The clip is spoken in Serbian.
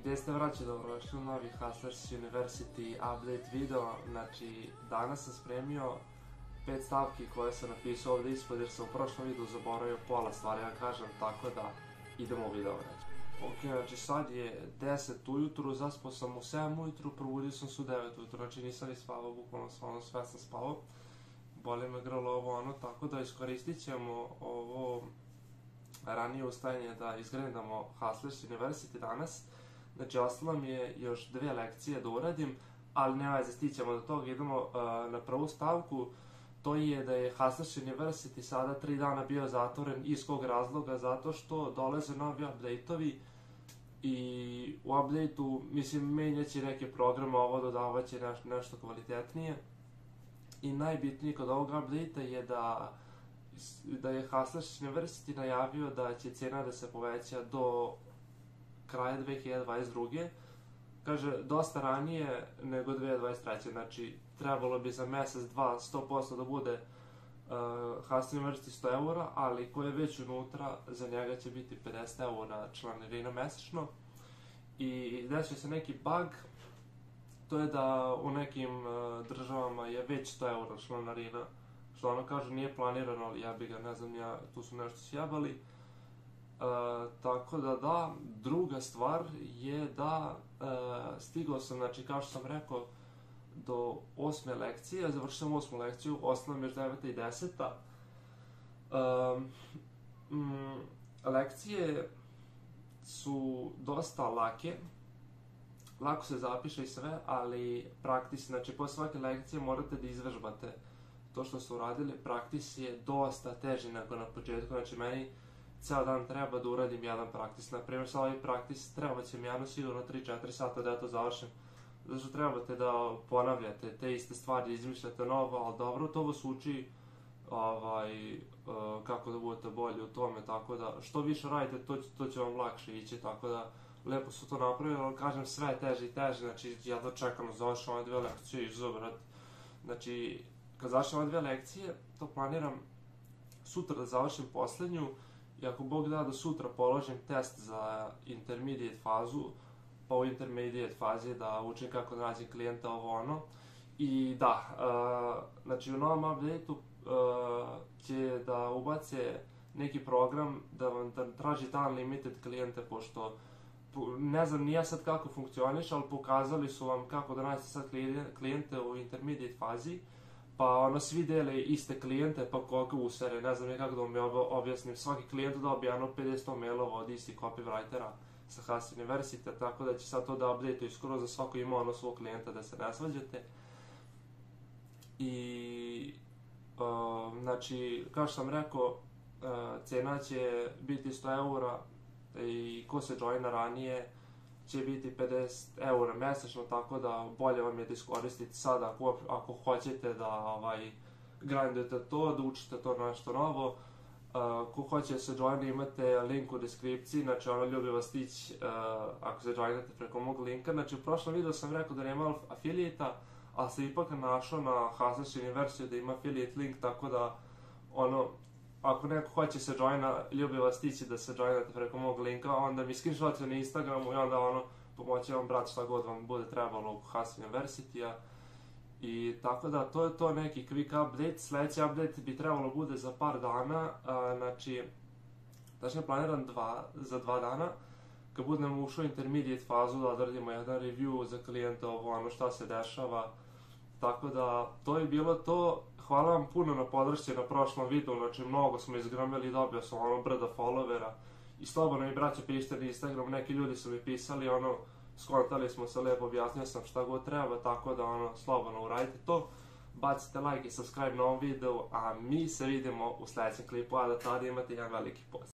gde ste vraćali dobrodošli u novi Hustlers University update video. Znači, danas sam spremio pet stavki koje sam napisao ovde ispod jer sam u prošlom videu zaboravio pola stvari, ja kažem, tako da idemo u video već. Ok, znači sad je 10 ujutru, zaspao sam u 7 ujutru, probudio sam se u 9 ujutru, znači nisam ni spavao, bukvalno sam ono sve sam spavao. Boli me grlo ovo ono, tako da iskoristit ćemo ovo ranije ustajanje da izgredamo Hustlers University danas. Znači, ostalo mi je još dve lekcije da uradim, ali ne veze, stićemo do toga, idemo uh, na prvu stavku. To je da je Hustlers University sada tri dana bio zatvoren iz kog razloga, zato što dolaze novi update-ovi i u update-u, mislim, menjaće neke programe, ovo dodavaće neš, nešto kvalitetnije. I najbitnije kod ovog update-a je da da je Hustlers University najavio da će cena da se poveća do kraja 2022. Kaže, dosta ranije nego 2023. Znači, trebalo bi za mesec, dva, 100% da bude uh, Hustlers University 100 eura, ali ko je već unutra, za njega će biti 50 eura članarina mesečno. I desio se neki bug, to je da u nekim uh, državama je već 100 eura članarina što ono kaže nije planirano, ali ja bi ga, ne znam, ja, tu su nešto sjebali. E, tako da da, druga stvar je da e, stigao sam, znači kao što sam rekao, do osme lekcije, završio sam osmu lekciju, ostala mi još deveta i deseta. E, mm, lekcije su dosta lake, lako se zapiše i sve, ali praktis, znači posle svake lekcije morate da izvežbate to što su uradili, praktis je dosta teži nego na početku, znači meni ceo dan treba da uradim jedan praktis. Naprimjer, sa ovaj praktis treba će mi jedno sigurno 3-4 sata da ja to završim. Zato što trebate da ponavljate te iste stvari, izmišljate novo, ali dobro, to vas uči ovaj, uh, kako da budete bolji u tome, tako da što više radite, to, to će vam lakše ići, tako da lepo su to napravili, ali kažem sve je teže i teže, znači ja da čekam završim ove dve lekcije i zubrat. Znači, kad završim ove dve lekcije, to planiram sutra da završim poslednju i ako Bog da da sutra položim test za intermediate fazu, pa u intermediate fazi da učim kako da nađem klijenta ovo ono. I da, uh, znači u novom update-u uh, će da ubace neki program da vam traži ta unlimited klijente, pošto ne znam ni ja sad kako funkcioniš, ali pokazali su vam kako da nađete sad klijente u intermediate fazi pa ono svi dele iste klijente, pa koga usere, ne znam nekako da je objasnim, svaki klijent dobije ono 50 mailova od istih copywritera sa Haas University, tako da će sad to da update skoro za svako ima ono svog klijenta da se ne svađate. I, uh, znači, kao što sam rekao, uh, cena će biti 100 eura i ko se joina ranije, će biti 50 eura mesečno, tako da bolje vam je da iskoristite sada ako, ako hoćete da ovaj, grindujete to, da učite to nešto novo. Uh, ko hoće da se joine, imate link u deskripciji, znači ono ljubi vas stić uh, ako se joinate preko mog linka. Znači u prošlom videu sam rekao da nema afiliata, ali sam ipak našao na Hasas University da ima affiliate link, tako da ono, ako neko hoće se joina, ljubi vas stići da se joinate preko mog linka, onda mi screenshotite na Instagramu i onda ono, pomoći vam brat šta god vam bude trebalo u Haas University-a. I tako da, to je to neki quick update. Sledeći update bi trebalo bude za par dana, a, znači, tačno planiram dva, za dva dana, kad budemo ušli u intermediate fazu da odradimo jedan review za klijenta ovo, ono šta se dešava. Tako da, to je bilo to. Hvala vam puno na podršci na prošlom videu, znači mnogo smo izgromili i dobio sam ono brda followera. I slobodno mi braća pišite na Instagram, neki ljudi su mi pisali ono, skontali smo se lepo, objasnio sam šta god treba, tako da ono, slobodno uradite to, bacite like i subscribe na ovom videu, a mi se vidimo u sledećem klipu, a da tada imate jedan veliki post.